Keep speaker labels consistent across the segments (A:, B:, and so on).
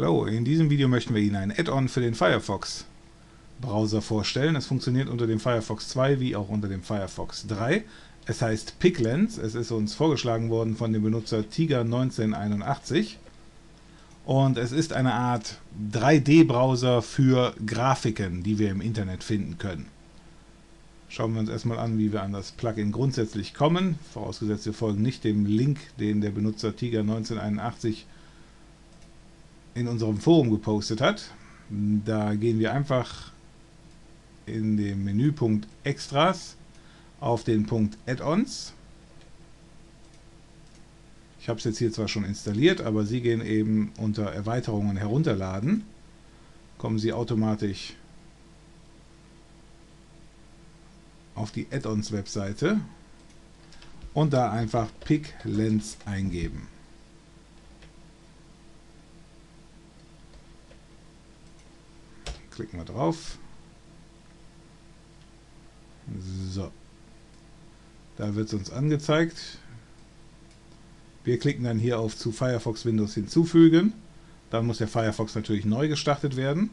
A: Hallo, in diesem Video möchten wir Ihnen ein Add-on für den Firefox Browser vorstellen. Es funktioniert unter dem Firefox 2 wie auch unter dem Firefox 3. Es heißt PicLens. Es ist uns vorgeschlagen worden von dem Benutzer Tiger1981. Und es ist eine Art 3D-Browser für Grafiken, die wir im Internet finden können. Schauen wir uns erstmal an, wie wir an das Plugin grundsätzlich kommen. Vorausgesetzt, wir folgen nicht dem Link, den der Benutzer Tiger1981 in unserem Forum gepostet hat. Da gehen wir einfach in dem Menüpunkt Extras auf den Punkt Add-ons. Ich habe es jetzt hier zwar schon installiert, aber Sie gehen eben unter Erweiterungen herunterladen. Kommen Sie automatisch auf die Add-ons Webseite und da einfach Pick Lens eingeben. Klicken wir drauf. So. Da wird es uns angezeigt. Wir klicken dann hier auf zu Firefox Windows hinzufügen. Dann muss der Firefox natürlich neu gestartet werden.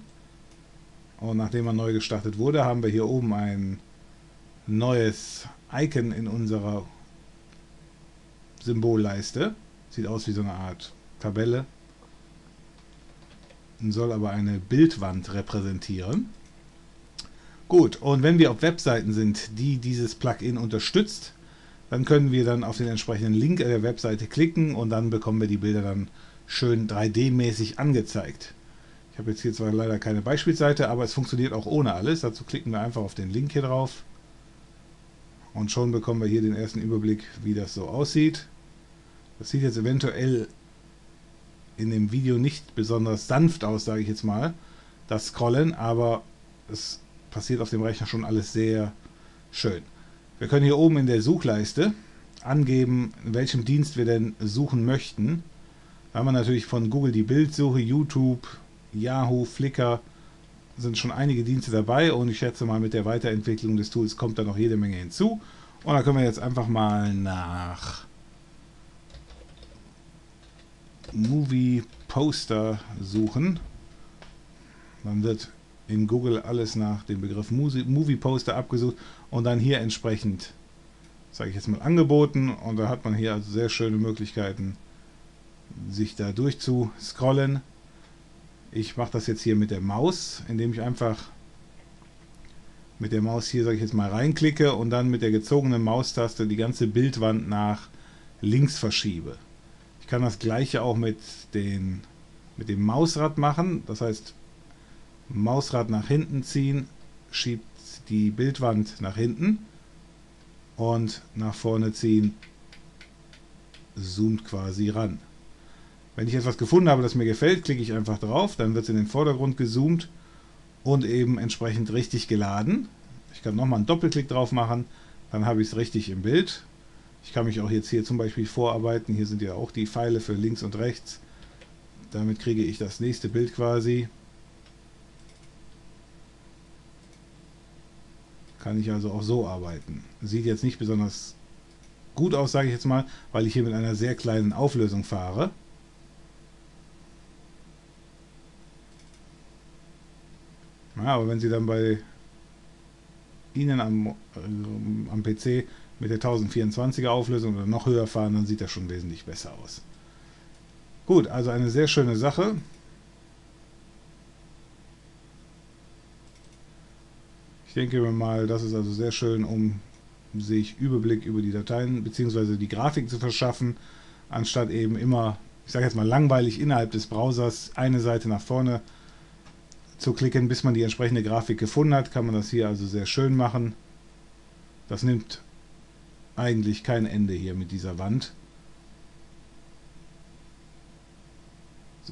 A: Und nachdem er neu gestartet wurde, haben wir hier oben ein neues Icon in unserer Symbolleiste. Sieht aus wie so eine Art Tabelle. Soll aber eine Bildwand repräsentieren. Gut, und wenn wir auf Webseiten sind, die dieses Plugin unterstützt, dann können wir dann auf den entsprechenden Link der Webseite klicken und dann bekommen wir die Bilder dann schön 3D-mäßig angezeigt. Ich habe jetzt hier zwar leider keine Beispielseite, aber es funktioniert auch ohne alles. Dazu klicken wir einfach auf den Link hier drauf. Und schon bekommen wir hier den ersten Überblick, wie das so aussieht. Das sieht jetzt eventuell in dem Video nicht besonders sanft aus, sage ich jetzt mal, das Scrollen, aber es passiert auf dem Rechner schon alles sehr schön. Wir können hier oben in der Suchleiste angeben, in welchem Dienst wir denn suchen möchten. Da haben wir natürlich von Google die Bildsuche, YouTube, Yahoo, Flickr, sind schon einige Dienste dabei und ich schätze mal mit der Weiterentwicklung des Tools kommt da noch jede Menge hinzu. Und da können wir jetzt einfach mal nach Movie Poster suchen. Dann wird in Google alles nach dem Begriff Movie Poster abgesucht und dann hier entsprechend, sage ich jetzt mal, angeboten. Und da hat man hier also sehr schöne Möglichkeiten, sich da durchzuscrollen. Ich mache das jetzt hier mit der Maus, indem ich einfach mit der Maus hier, sage ich jetzt mal, reinklicke und dann mit der gezogenen Maustaste die ganze Bildwand nach links verschiebe. Ich kann das gleiche auch mit, den, mit dem Mausrad machen. Das heißt, Mausrad nach hinten ziehen, schiebt die Bildwand nach hinten und nach vorne ziehen, zoomt quasi ran. Wenn ich etwas gefunden habe, das mir gefällt, klicke ich einfach drauf, dann wird es in den Vordergrund gezoomt und eben entsprechend richtig geladen. Ich kann nochmal einen Doppelklick drauf machen, dann habe ich es richtig im Bild. Ich kann mich auch jetzt hier zum Beispiel vorarbeiten. Hier sind ja auch die Pfeile für links und rechts. Damit kriege ich das nächste Bild quasi. Kann ich also auch so arbeiten. Sieht jetzt nicht besonders gut aus, sage ich jetzt mal, weil ich hier mit einer sehr kleinen Auflösung fahre. Ja, aber wenn Sie dann bei Ihnen am, äh, am PC mit der 1024er Auflösung oder noch höher fahren, dann sieht das schon wesentlich besser aus. Gut, also eine sehr schöne Sache. Ich denke mal, das ist also sehr schön, um sich Überblick über die Dateien bzw. die Grafik zu verschaffen, anstatt eben immer, ich sage jetzt mal langweilig innerhalb des Browsers eine Seite nach vorne zu klicken, bis man die entsprechende Grafik gefunden hat, kann man das hier also sehr schön machen. Das nimmt eigentlich kein Ende hier mit dieser Wand.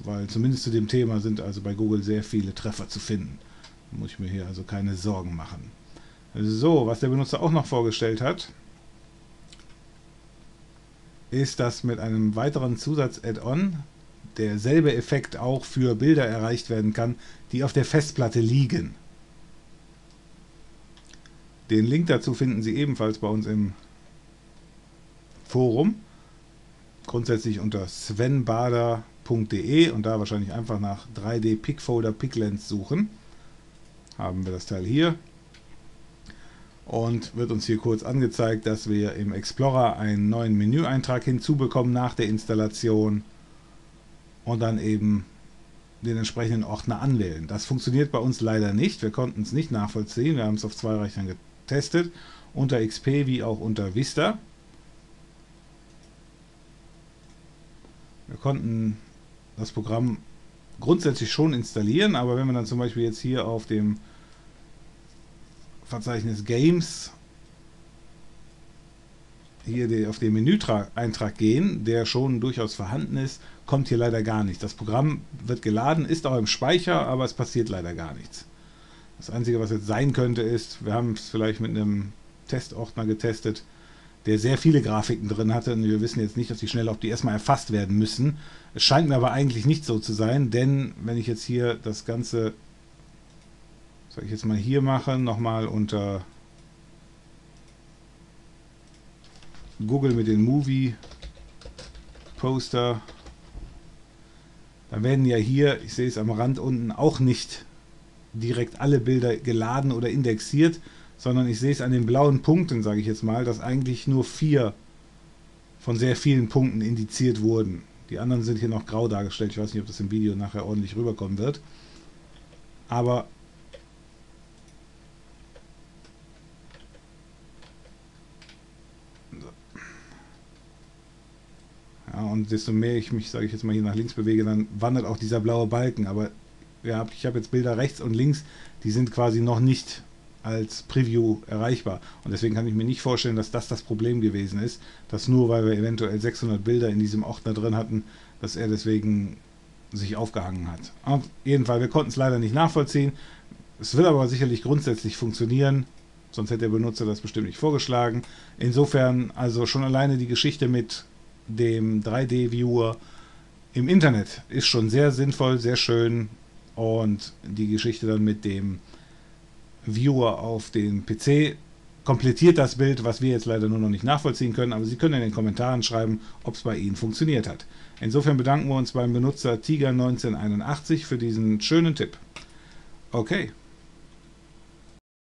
A: Weil zumindest zu dem Thema sind also bei Google sehr viele Treffer zu finden. Da muss ich mir hier also keine Sorgen machen. So, was der Benutzer auch noch vorgestellt hat, ist, dass mit einem weiteren Zusatz-Add-on derselbe Effekt auch für Bilder erreicht werden kann, die auf der Festplatte liegen. Den Link dazu finden Sie ebenfalls bei uns im Forum. Grundsätzlich unter svenbader 3d-pickfolder.de und da wahrscheinlich einfach nach 3D Pickfolder Picklens suchen. Haben wir das Teil hier. Und wird uns hier kurz angezeigt, dass wir im Explorer einen neuen Menüeintrag hinzubekommen nach der Installation und dann eben den entsprechenden Ordner anwählen. Das funktioniert bei uns leider nicht. Wir konnten es nicht nachvollziehen. Wir haben es auf zwei Rechnern getestet, unter XP wie auch unter Vista. Konnten das Programm grundsätzlich schon installieren, aber wenn wir dann zum Beispiel jetzt hier auf dem Verzeichnis Games hier auf den Menüeintrag gehen, der schon durchaus vorhanden ist, kommt hier leider gar nichts. Das Programm wird geladen, ist auch im Speicher, aber es passiert leider gar nichts. Das Einzige, was jetzt sein könnte, ist, wir haben es vielleicht mit einem Testordner getestet, der sehr viele Grafiken drin hatte und wir wissen jetzt nicht, dass die schnell auf die erstmal erfasst werden müssen. Es scheint mir aber eigentlich nicht so zu sein, denn wenn ich jetzt hier das Ganze, soll ich jetzt mal hier machen, nochmal unter Google mit den Movie Poster, dann werden ja hier, ich sehe es am Rand unten, auch nicht direkt alle Bilder geladen oder indexiert, sondern ich sehe es an den blauen Punkten, sage ich jetzt mal, dass eigentlich nur vier von sehr vielen Punkten indiziert wurden. Die anderen sind hier noch grau dargestellt. Ich weiß nicht, ob das im Video nachher ordentlich rüberkommen wird. Aber Ja, und desto mehr ich mich, sage ich jetzt mal, hier nach links bewege, dann wandert auch dieser blaue Balken. Aber ja, ich habe jetzt Bilder rechts und links, die sind quasi noch nicht als Preview erreichbar. Und deswegen kann ich mir nicht vorstellen, dass das das Problem gewesen ist, dass nur weil wir eventuell 600 Bilder in diesem Ordner drin hatten, dass er deswegen sich aufgehangen hat. Auf jeden Fall, wir konnten es leider nicht nachvollziehen. Es wird aber sicherlich grundsätzlich funktionieren, sonst hätte der Benutzer das bestimmt nicht vorgeschlagen. Insofern also schon alleine die Geschichte mit dem 3D-Viewer im Internet ist schon sehr sinnvoll, sehr schön und die Geschichte dann mit dem Viewer auf den PC komplettiert das Bild, was wir jetzt leider nur noch nicht nachvollziehen können, aber Sie können in den Kommentaren schreiben, ob es bei Ihnen funktioniert hat. Insofern bedanken wir uns beim Benutzer Tiger1981 für diesen schönen Tipp. Okay.